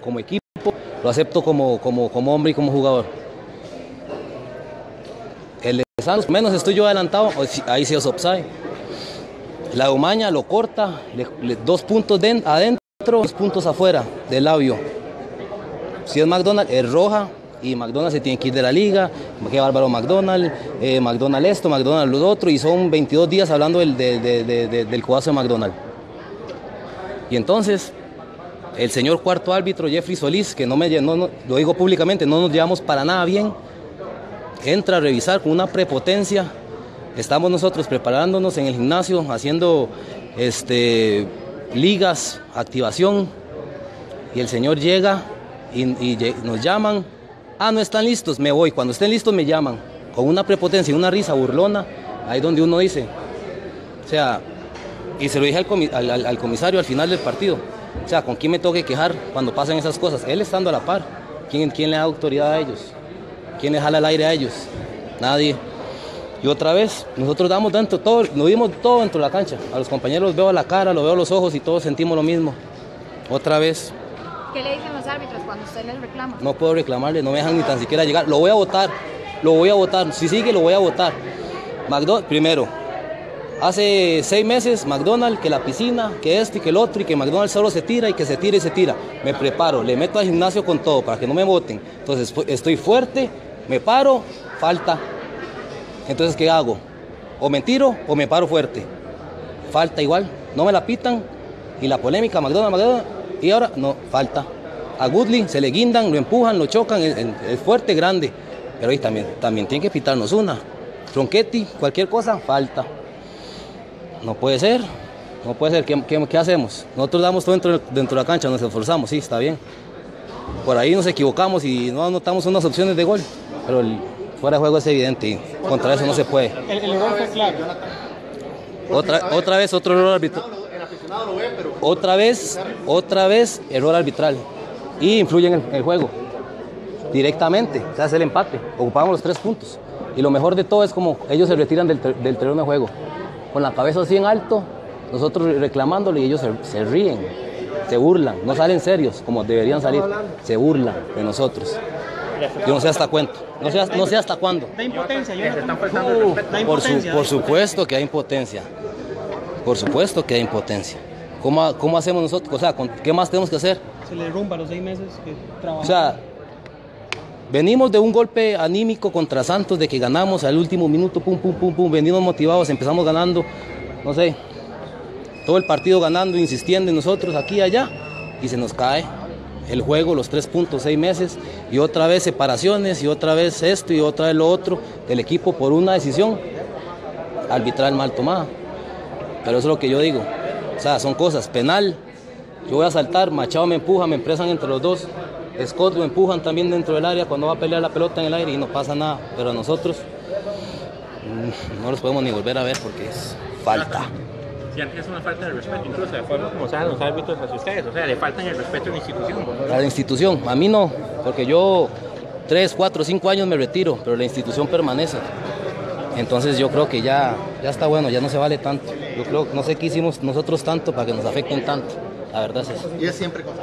como equipo, lo acepto como, como, como hombre y como jugador. El de Santos, menos estoy yo adelantado, ahí sí es offside. La Umaña lo corta, dos puntos adentro, dos puntos afuera del labio. Si es McDonald's, es roja y McDonald's se tiene que ir de la liga. Qué bárbaro McDonald's, eh, McDonald's esto, McDonald's lo otro, y son 22 días hablando del, del codazo de McDonald's. Y entonces, el señor cuarto árbitro Jeffrey Solís, que no me no, lo digo públicamente, no nos llevamos para nada bien, entra a revisar con una prepotencia. Estamos nosotros preparándonos en el gimnasio, haciendo este, ligas, activación, y el señor llega y, nos llaman. Ah, no están listos, me voy. Cuando estén listos me llaman. Con una prepotencia y una risa burlona, ahí donde uno dice. O sea, y se lo dije al, comisario al final del partido. O sea, ¿con quién me tengo que quejar cuando pasan esas cosas? Él estando a la par. ¿Quién, quién le da autoridad a ellos? ¿Quién le jala el aire a ellos? Nadie. Y otra vez, nosotros damos dentro todo, nos vimos todo dentro de la cancha. A los compañeros los veo a la cara, los veo a los ojos y todos sentimos lo mismo. Otra vez. ¿Qué le dicen los árbitros cuando usted les reclama? No puedo reclamarle, no me dejan ni tan siquiera llegar. Lo voy a votar, lo voy a votar. Si sigue, lo voy a votar. McDonald's, primero, Hace seis meses McDonald's, que la piscina, que esto y que el otro, y que McDonald's solo se tira y que se tira y se tira. Me preparo, le meto al gimnasio con todo para que no me voten. Entonces estoy fuerte, me paro, falta. Entonces, ¿qué hago? O me tiro o me paro fuerte. Falta igual, no me la pitan. Y la polémica, McDonald's, McDonald's, y ahora no, falta. A Goodley se le guindan, lo empujan, lo chocan, es, fuerte, grande. Pero ahí también, también tiene que pitarnos una. Tronquetti, cualquier cosa, falta. No puede ser, no puede ser. ¿Qué, hacemos? Nosotros damos todo dentro, dentro de la cancha, nos esforzamos, sí, está bien. Por ahí nos equivocamos y no anotamos unas opciones de gol, pero el fuera de juego es evidente y contra eso no se puede. El, error fue claro. Otra, otra vez otro error arbitral. Otra vez, otra vez error arbitral. Y influye en el, juego. Directamente, se hace el empate. Ocupamos los tres puntos. Y lo mejor de todo es como ellos se retiran del, del terreno de juego con la cabeza así en alto, nosotros reclamándole y ellos se, ríen, se burlan, no salen serios como deberían salir, se burlan de nosotros. Yo no sé hasta cuánto, no sé, no sé hasta cuándo. Da impotencia, yo por, por supuesto que hay impotencia, por supuesto que hay impotencia. ¿Cómo, ¿Cómo, hacemos nosotros? O sea, ¿qué más tenemos que hacer? Se le derrumba los seis meses que trabajamos. O sea, Venimos de un golpe anímico contra Santos, de que ganamos al último minuto, pum, pum, pum, pum, venimos motivados, empezamos ganando, no sé, todo el partido ganando, insistiendo en nosotros, aquí y allá, y se nos cae el juego, los tres puntos, seis meses, y otra vez separaciones, y otra vez esto, y otra vez lo otro, del equipo por una decisión arbitral mal tomada. Pero eso es lo que yo digo, o sea, son cosas, penal, yo voy a saltar, Machado me empuja, me empresan entre los dos, Scott lo empujan también dentro del área cuando va a pelear la pelota en el aire y no pasa nada. Pero a nosotros mm, no los podemos ni volver a ver porque es falta. Si es una falta de respeto, incluso de forma como saben los árbitros hacia ustedes, o sea, le faltan el respeto a la institución. A la institución, a mí no, porque yo tres, cuatro, cinco años me retiro, pero la institución permanece. Entonces yo creo que ya, ya está bueno, ya no se vale tanto. Yo creo, no sé qué hicimos nosotros tanto para que nos afecten tanto. La verdad es eso. Y es siempre con